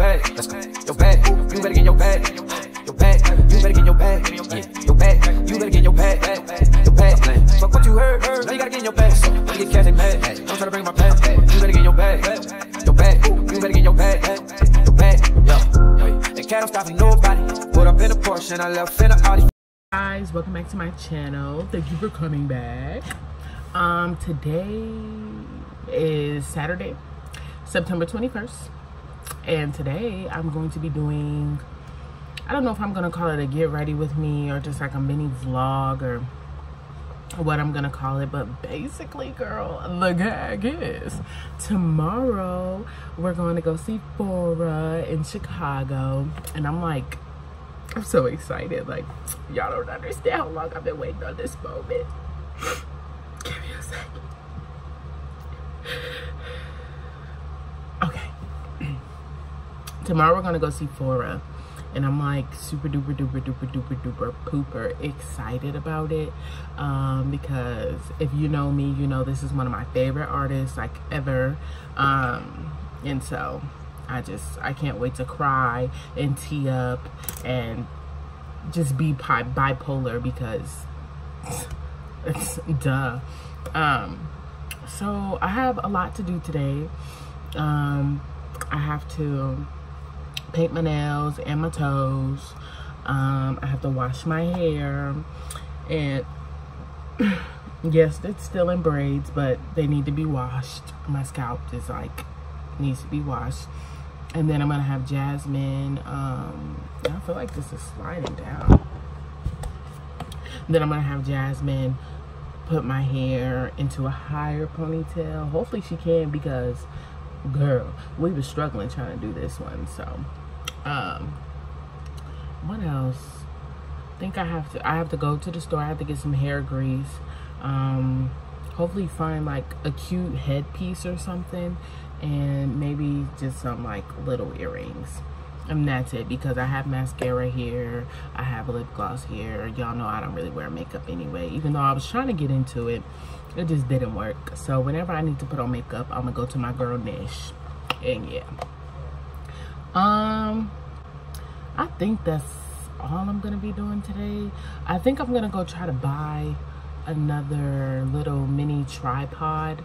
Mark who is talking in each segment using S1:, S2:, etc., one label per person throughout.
S1: bag. Your bag. You better get your bag. Your bag. You better get your bag. Yeah. Your bag. You better get your bag. Your bag. Fuck what you heard. Now you gotta get in your bag. Get cash, they mad. Don't try to bring my bag. You better get your bag. Your bag. You better get your bag. Your bag. Yo. The cat don't stop nobody. Put up in a Porsche and I left in a Audi.
S2: guys welcome back to my channel thank you for coming back um today is saturday september 21st and today i'm going to be doing i don't know if i'm gonna call it a get ready with me or just like a mini vlog or what i'm gonna call it but basically girl the gag is tomorrow we're going to go see Phora in chicago and i'm like I'm so excited. Like, y'all don't understand how long I've been waiting on this moment. Give me a second. Okay. Tomorrow we're gonna go see Phora And I'm like super duper duper duper duper duper pooper excited about it. Um, because if you know me, you know this is one of my favorite artists like ever. Um, and so I just, I can't wait to cry and tee up and just be bi bipolar because it's duh. Um, so I have a lot to do today. Um, I have to paint my nails and my toes. Um, I have to wash my hair and yes, it's still in braids, but they need to be washed. My scalp is like, needs to be washed and then I'm gonna have Jasmine. Um, I feel like this is sliding down. Then I'm gonna have Jasmine put my hair into a higher ponytail. Hopefully she can because, girl, we were struggling trying to do this one. So, um, what else? I think I have to. I have to go to the store. I have to get some hair grease. Um, hopefully find like a cute headpiece or something and maybe just some like little earrings and that's it because I have mascara here I have a lip gloss here y'all know I don't really wear makeup anyway even though I was trying to get into it it just didn't work so whenever I need to put on makeup I'm gonna go to my girl Nish and yeah um I think that's all I'm gonna be doing today. I think I'm gonna go try to buy another little mini tripod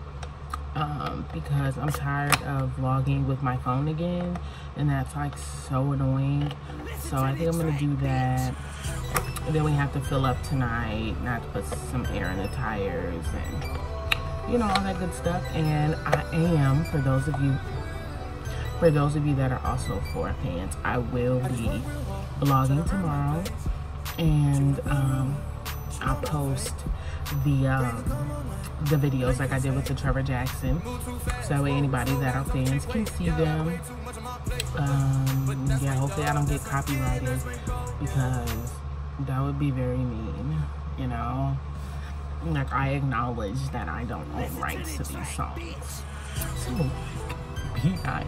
S2: um, because I'm tired of vlogging with my phone again and that's like so annoying. So I think I'm gonna do that. And then we have to fill up tonight not to put some air in the tires and you know all that good stuff. And I am for those of you for those of you that are also Phora fans I will be vlogging tomorrow and um, I'll post the um, the videos like I did with the Trevor Jackson. So that way anybody that are fans can see them. Um, yeah, hopefully I don't get copyrighted because that would be very mean, you know? Like I acknowledge that I don't own rights to these songs. So be nice.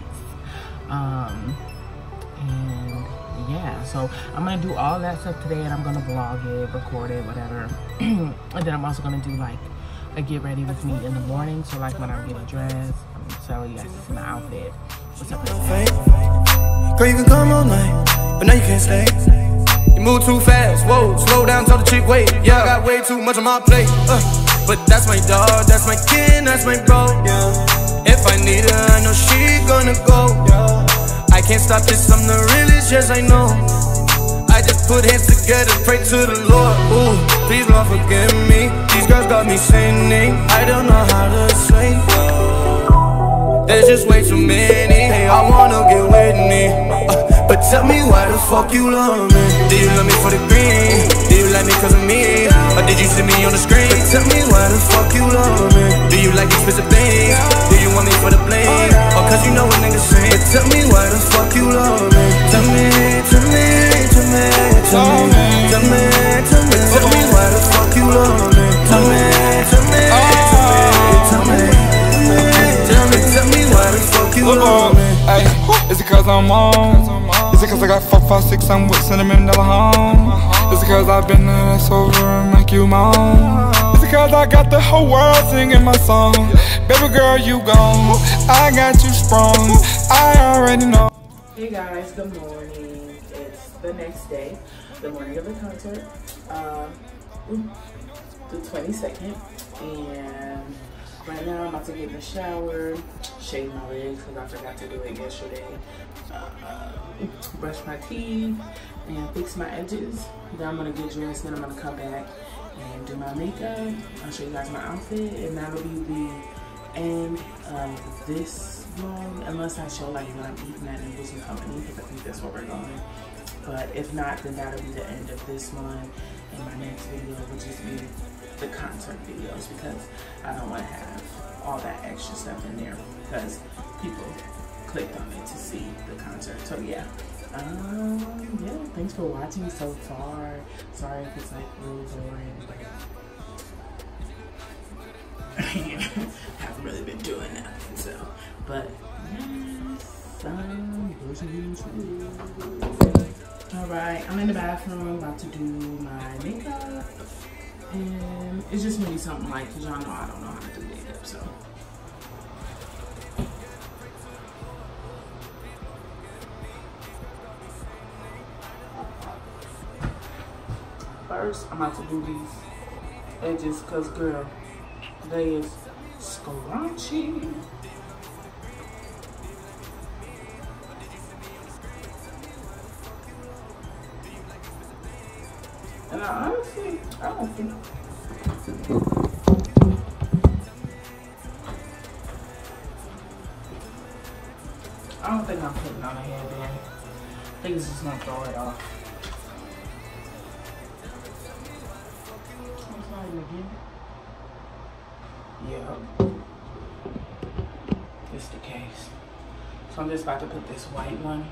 S2: Um, and yeah so i'm gonna do all that stuff today and i'm gonna vlog it record it whatever. And then i'm also gonna do like a get ready with me in the morning. So like when i'm getting dressed i'm gonna tell you guys my outfit. What's up
S3: girl you can come all night but now you can't stay. You move too fast whoa slow down tell the chick wait. Yeah i got way too much on my plate uh, but that's my dog that's my kid that's my bro. yeah if i need her i know she gonna go. I can't stop this, I'm the realest, yes I know. I just put hands together, pray to the Lord. Ooh, please Lord forgive me. These girls got me sinning. I don't know how to say There's just way too many Hey, I wanna get with me uh, But tell me why the fuck you love me Do you love me for the green? Do you like me cause of me? Or did you see me on the screen? But tell me why the fuck you love me Do you like expensive things? Do you want me for the blame? Or cause you know what niggas say? But tell me why the fuck you love me Tell me, tell me, tell me, tell me Tell me, tell me, tell me why the fuck you love me, tell me, tell me why the fuck you
S4: Is it cause I'm on? Is it cause I got 456, I'm with cinnamon dollar home? Is it cause I've been there, that's over and make you moan? Is it cause I got the whole world singing my song? Baby girl, you gone, I got you sprung, I already know
S2: Hey guys, good morning. It's the next day, the morning of the concert, uh, the 22nd, and right now I'm about to get in the shower, shave my legs because I forgot to do it yesterday, uh, brush my teeth, and fix my edges. Then I'm gonna get dressed, then I'm gonna come back and do my makeup. I'll show you guys my outfit, and that'll be the end of this vlog, unless I show like when I'm eating at Noodles and Company, because I think that's where we're going. But if not, then that'll be the end of this one, and my next video will just be the concert videos, because I don't want to have all that extra stuff in there, because people clicked on it to see the concert. So yeah. Um, yeah, thanks for watching so far. Sorry if it's like really boring, but I haven't really been doing nothing, so. But yes, All right, I'm in the bathroom about to do my makeup, and it's just gonna be something like, cause y'all know I don't know how to do makeup, so. First, I'm about to do these edges, cause girl, they is scrunchy. Honestly, I don't think. I don't think I'm putting on a headband. I think it's just gonna throw it off. again. Yeah. It's the case. So I'm just about to put this white one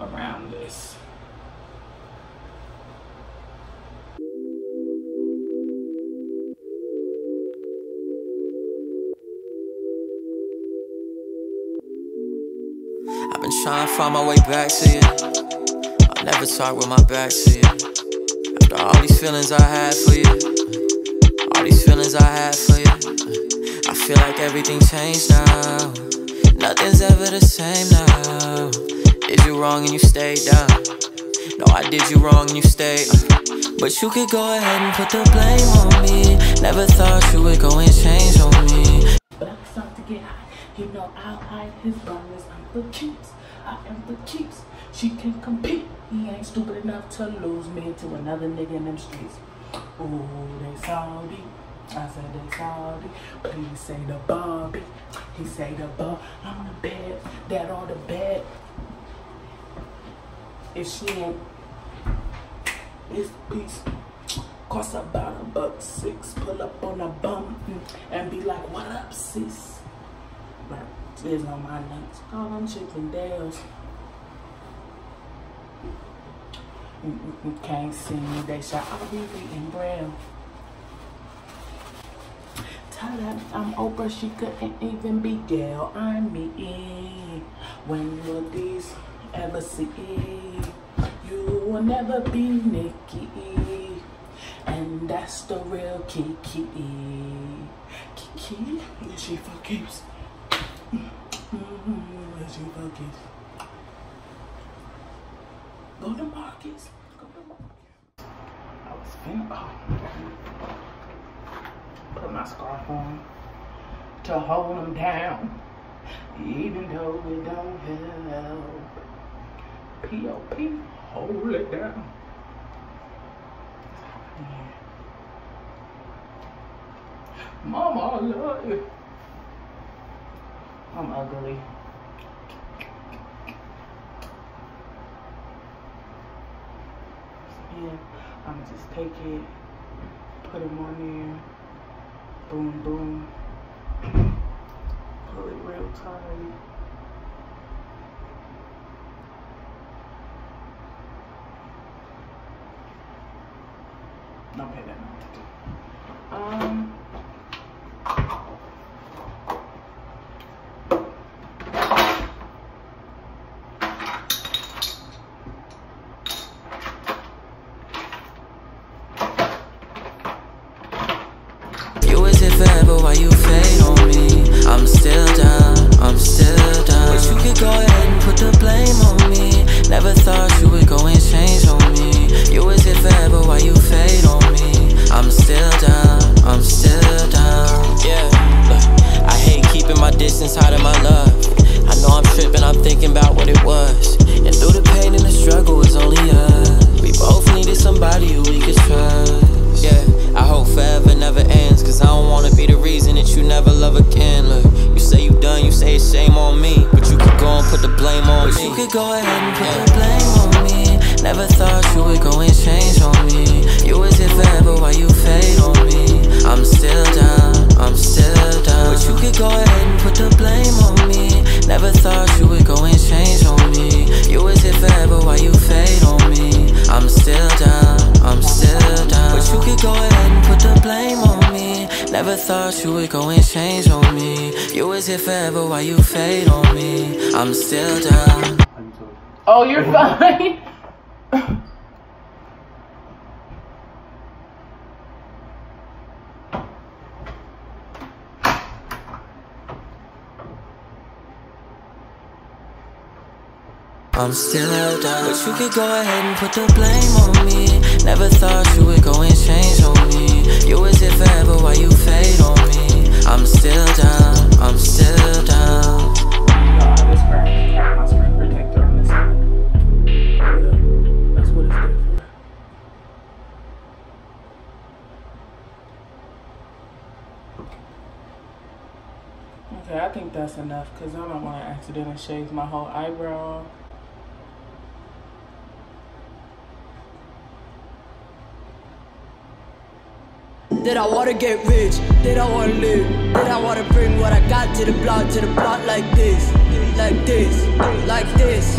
S2: around this.
S5: Trying to find my way back to you. I'll never talk with my back to you. After all these feelings I had for you, all these feelings I had for you, I feel like everything changed now. Nothing's ever the same now. Did you wrong and you stayed down? No, I did you wrong and you stayed. But you could go ahead and put the blame on me. Never thought you would go and change on me.
S2: But I to get high. You know I'll hide his bonus. I'm the keeps. I am the keeps. She can compete. He ain't stupid enough to lose me to another nigga in them streets. Ooh, they Saudi. I said they Saudi. Please say the Bobby. He say the bar. I'm the bed. That on the bed. If she ain't this piece cost about a buck six. Pull up on a bum and be like, what up, sis? It's on my nuts. Call them Chippendales. Can't see me, they shot I'll be reading braille. Tell her I'm Oprah, she couldn't even be Gail. I'm me. When will these ever see? You will never be Nikki. And that's the real Kiki. Kiki, she for she for keeps. Go to Marcus. Go to Marcus. I was finna. Oh. Put my scarf on to hold him down, even though it don't help. P.O.P. Hold it down. Mama, I love you. I'm ugly. Yeah, I'm gonna just take it, put them on there, boom, boom, pull it real tight. Okay, that not Um.
S5: you why you fade on me. I'm still down, I'm still down. But you could go ahead and put the blame on me.
S6: Never thought you would go and change on me. You was it forever why you fade on me. I'm still down, I'm still down. Yeah, look, I hate keeping my distance, hiding my love. I know I'm tripping, I'm thinking about what it was. And through the pain and the struggle. I'm still down, I'm still down. But you could go ahead and put the blame on me. Never thought you would go and change on me. You was here forever while you fade on me. I'm still down.
S2: Oh, you're fine.
S6: I'm still down. But you could go ahead and put the blame on me. Never thought you would go and change on me. You was here forever while you fade on me. I'm still down. I'm still down.
S2: Okay, I think that's enough because I don't want to accidentally shave my whole eyebrow
S7: Did I wanna get rich? Did I wanna live? Did I wanna bring what I got to the block, to the block like this? Like this, like this.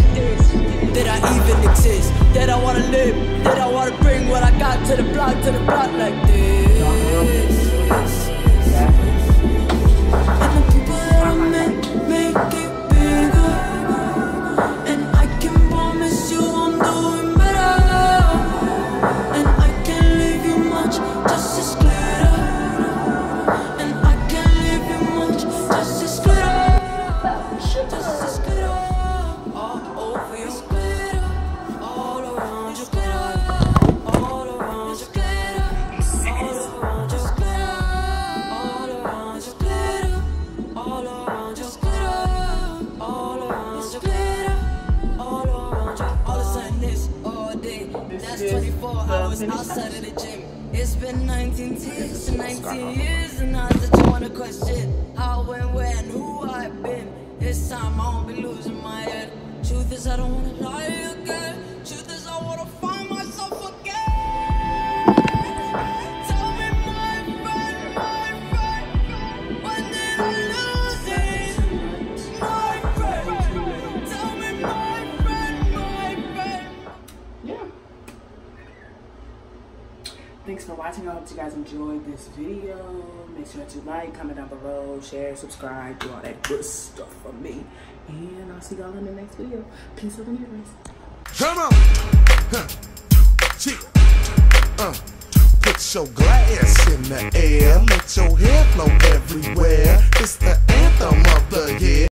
S7: Did I even exist? Did I wanna live? Did I wanna bring what I got to the block, to the block like this? Been 19 years and 19 years, and I just wanna question how and where and who I've been. This time I won't be losing my head. Truth is, I don't wanna lie to you again. Truth is, I wanna find myself
S2: Thanks for watching. I hope you guys enjoyed this video. Make sure to like, comment down below, share, subscribe, do all that good stuff for me. And I'll see y'all in the next video. Peace out and universe.
S8: Come on. Huh. Uh. Put your glass in the air. Let your hair flow everywhere. It's the anthem of the year.